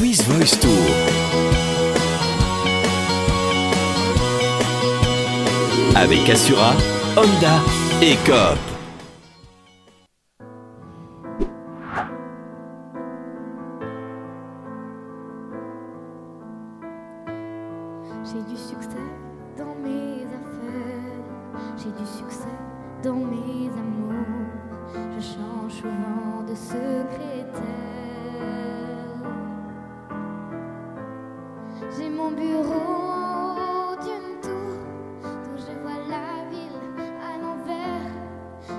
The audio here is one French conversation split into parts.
Voice. Avec Assura, Honda et Coop. J'ai du succès dans mes affaires, j'ai du succès dans mes amours. Je change souvent de secrétaire. J'ai mon bureau d'une tour, d'où je vois la ville à l'envers,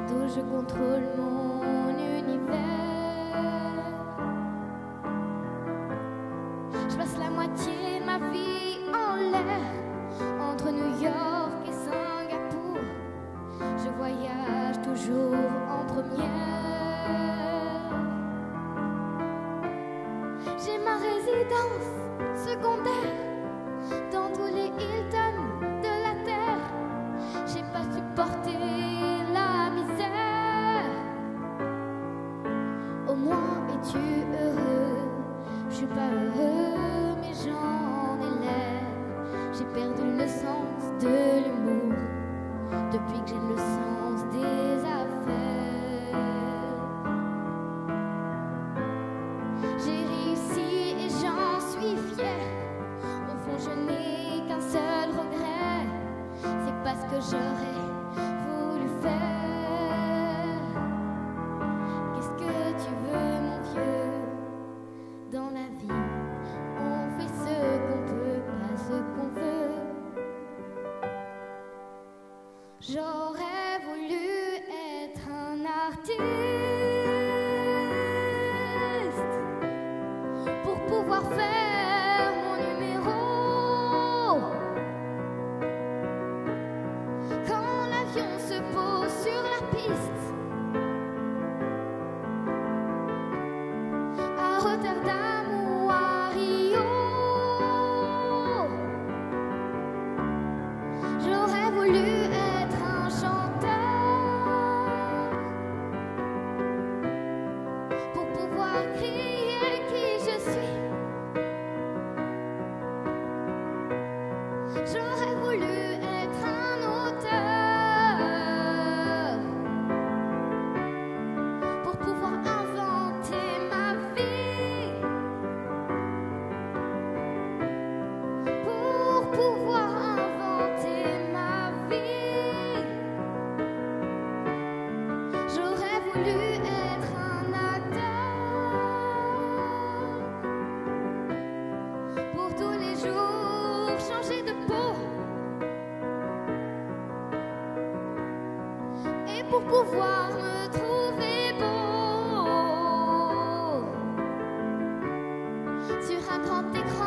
d'où je contrôle mon univers. Je passe la moitié de ma vie en l'air, entre New York et Singapour. Je voyage toujours en première. J'ai ma résidence dans tous les Hilton de la terre. J'ai pas supporté la misère. Au moins es-tu heureux? Je suis pas heureux, mais j'en ai l'air. J'ai perdu le sens de l'humour pour pouvoir faire mon numéro. Quand l'avion se pose sur la piste, à Rotterdam pour pouvoir me trouver beau. Sur un grand écran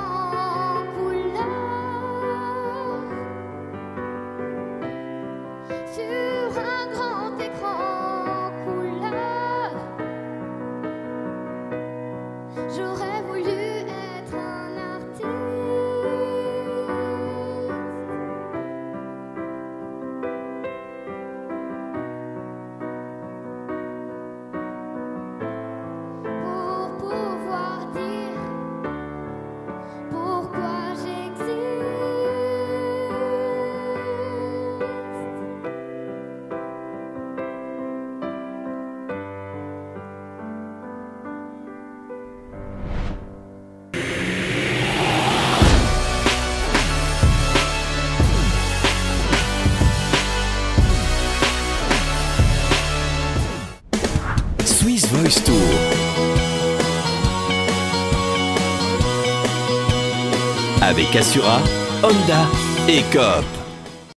Avec Assura, Honda et Coop.